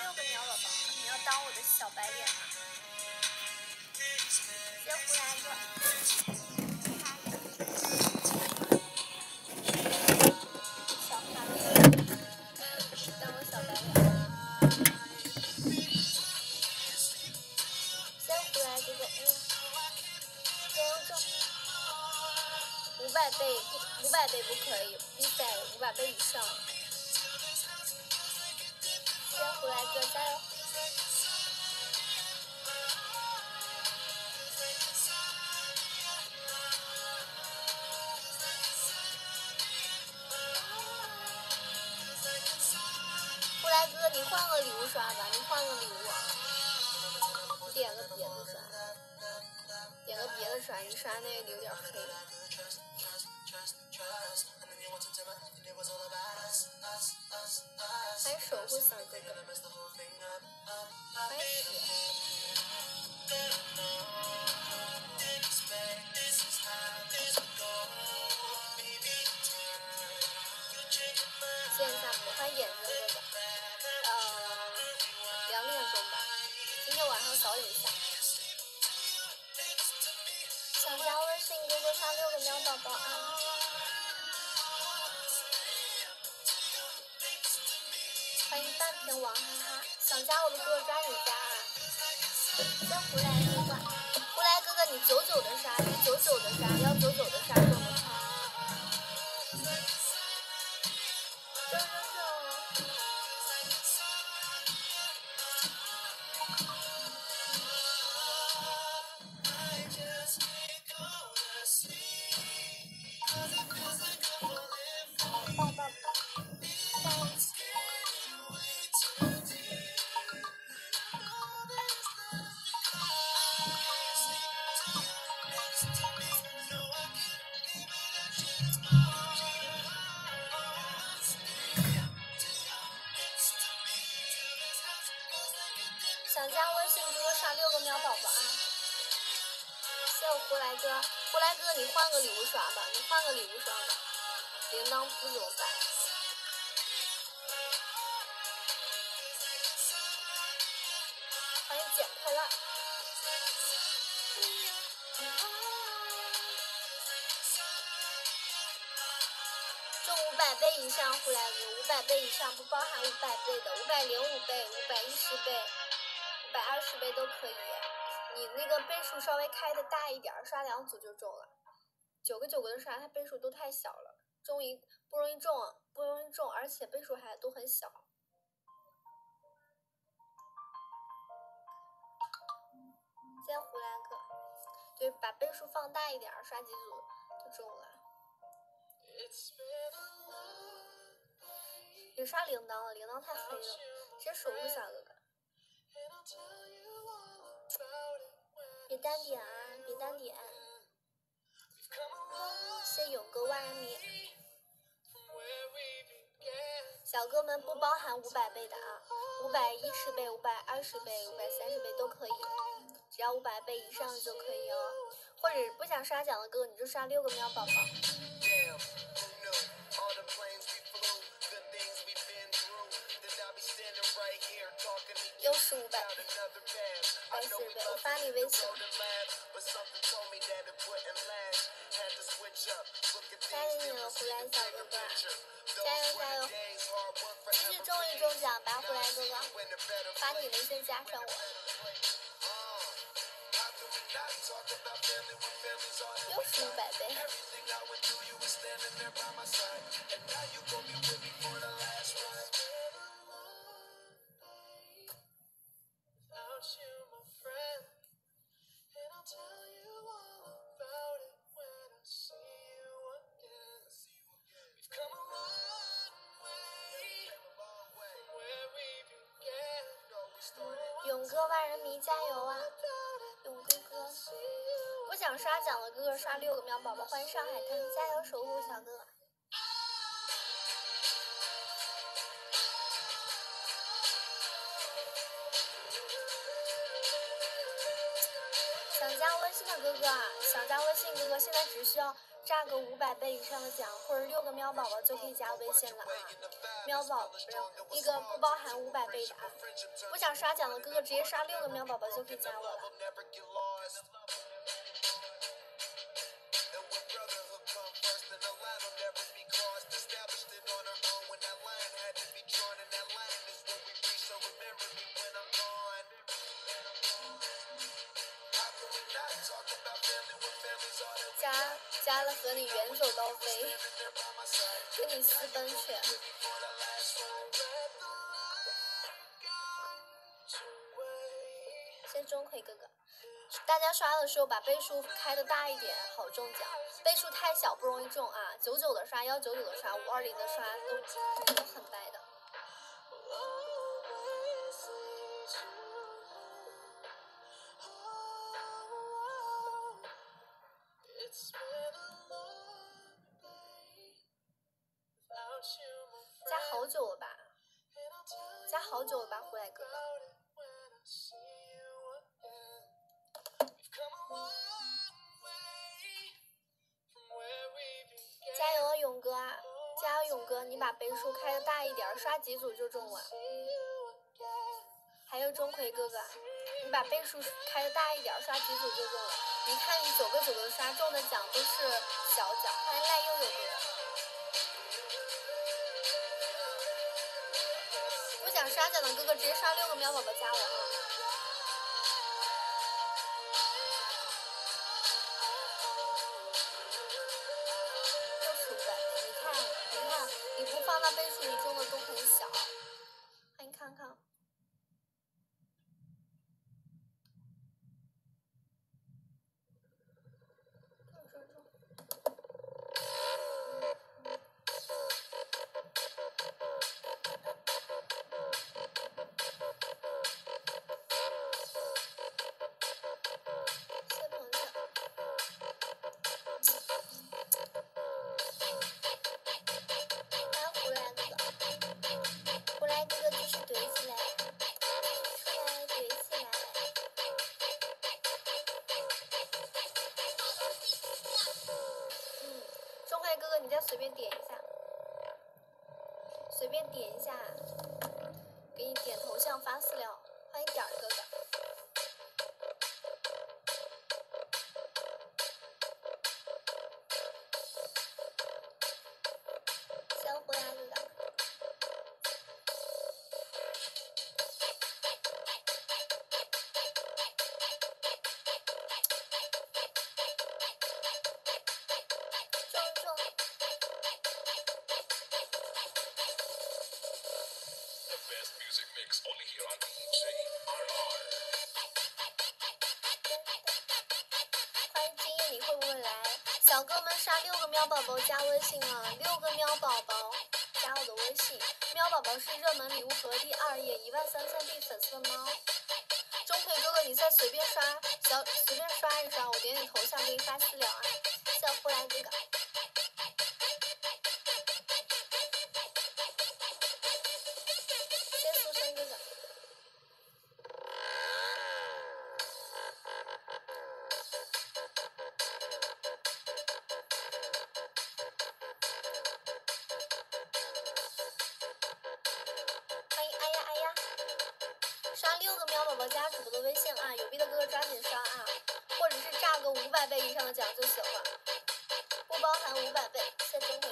六个鸟宝宝，你要当我的小白脸吗？先胡来哥。小花脸，当我小白脸。谢胡来哥哥，嗯，加油中！五百倍，五百倍不可以，必须得五百倍以上。谢胡来哥，加油！胡来哥，你换个礼物刷吧，你换个礼物，你点个别的刷，点个别的刷，你刷那个有点黑。欢迎守护小哥哥，欢迎半瓶王哈哈，想加我的哥哥抓紧加啊！先胡来哥哥，胡来哥哥你九九的刷，你九九的刷，幺九九哥，胡来哥你换个礼物刷吧，你换个礼物刷吧，铃铛铺怎么办？欢迎捡破烂。中五百倍以上，胡来哥，五百倍以上不包含五百倍的，五百零五倍、五百一十倍、五百二十倍都可以。你那个倍数稍微开的大一点，刷两组就中了。九个九个的刷，它倍数都太小了，中一不容易中，不容易中，而且倍数还都很小。先胡来哥，对，把倍数放大一点，刷几组就中了。别刷铃铛了，铃铛太黑了，直接守护小哥哥。别单点啊，别单点。谢勇哥万人迷，小哥们不包含五百倍的啊，五百一十倍、五百二十倍、五百三十倍都可以，只要五百倍以上就可以哦。或者不想刷奖的哥，你就刷六个喵宝宝。又是五百倍，百四十倍，我发你微信。加油你了，胡来小哥哥，加油加油！继续中一中奖吧，胡来哥哥，发你微信加上我。又是五百倍。迷加油啊！勇哥哥，不想刷奖的哥哥刷六个喵宝宝，欢迎上海滩，加油守护小哥哥。想加微信的哥哥啊，想加微信哥哥，现在只需要炸个五百倍以上的奖，或者六个喵宝宝就可以加微信了啊！喵宝不是一个不包含五百倍的啊！不想刷奖的哥哥直接刷六个喵宝宝就可以加我了。加加了和你远走高飞，跟你私奔去。谢钟馗哥哥，大家刷的时候把倍数开的大一点，好中奖。倍数太小不容易中啊！九九的刷，幺九九的刷，五二零的刷都都很白的。好久了吧，胡来哥哥。加油啊，勇哥！加油，勇哥，你把倍数开的大一点，刷几组就中了。还有钟馗哥哥，你把倍数开的大一点，刷几组就中了。你看你九个九个刷中的奖都是小奖，欢迎赖悠悠哥哥。想刷奖的哥哥直接刷六个喵宝宝加我啊！又是五百倍，你看，你看，你不放那倍数，你中的都很小。随便点一下，给你点头像发私聊，欢迎点儿哥哥。小哥们刷六个喵宝宝加微信啊！六个喵宝宝加我的微信，喵宝宝是热门礼物盒第二页，一万三千币粉丝的猫。钟馗哥哥，你再随便刷，小随便刷一刷，我点你头像给你发私聊啊！小呼来哥哥。加主播的微信啊，有币的哥哥抓紧刷啊，或者是炸个五百倍以上的奖就行了，不包含五百倍。谢谢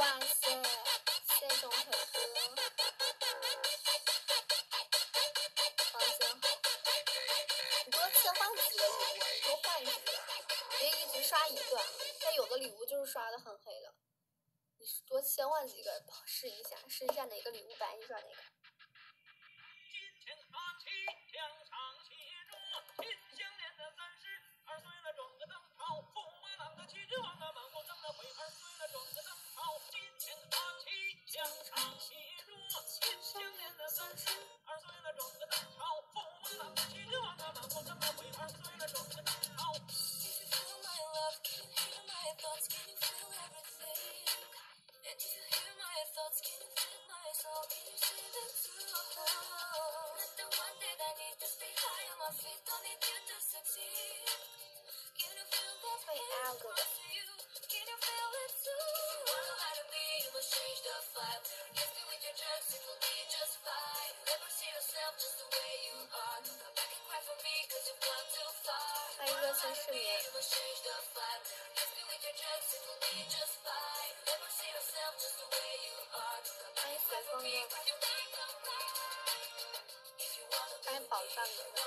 哇塞，谢谢钟馗哥。房间好，你多切换几个礼物，你多换几个，别一直刷一个。但有的礼物就是刷的很黑的，你多切换几个试一下，试一下哪个礼物白，你刷哪个。欢迎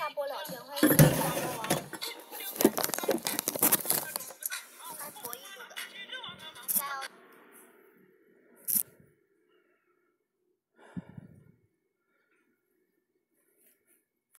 下播聊天欢迎